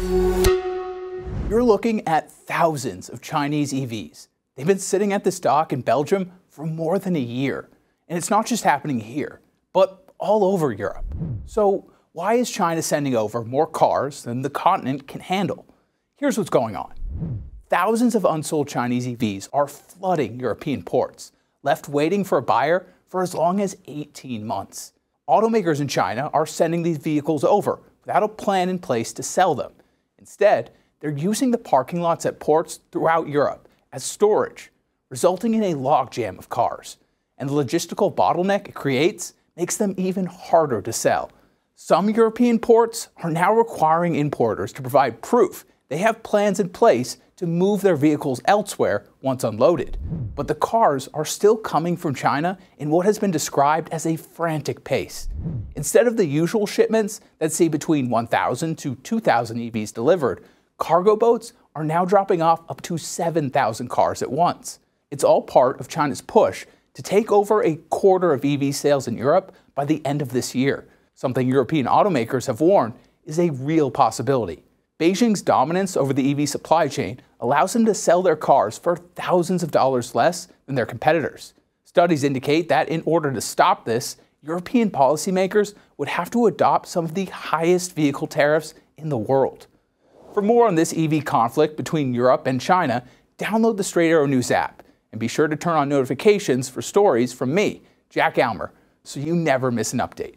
You're looking at thousands of Chinese EVs. They've been sitting at this dock in Belgium for more than a year. And it's not just happening here, but all over Europe. So, why is China sending over more cars than the continent can handle? Here's what's going on. Thousands of unsold Chinese EVs are flooding European ports, left waiting for a buyer for as long as 18 months. Automakers in China are sending these vehicles over without a plan in place to sell them. Instead, they're using the parking lots at ports throughout Europe as storage, resulting in a logjam of cars. And the logistical bottleneck it creates makes them even harder to sell. Some European ports are now requiring importers to provide proof they have plans in place to move their vehicles elsewhere once unloaded. But the cars are still coming from China in what has been described as a frantic pace. Instead of the usual shipments that see between 1,000 to 2,000 EVs delivered, cargo boats are now dropping off up to 7,000 cars at once. It's all part of China's push to take over a quarter of EV sales in Europe by the end of this year, something European automakers have warned is a real possibility. Beijing's dominance over the EV supply chain allows them to sell their cars for thousands of dollars less than their competitors. Studies indicate that in order to stop this, European policymakers would have to adopt some of the highest vehicle tariffs in the world. For more on this EV conflict between Europe and China, download the Straight Arrow News app and be sure to turn on notifications for stories from me, Jack Aylmer, so you never miss an update.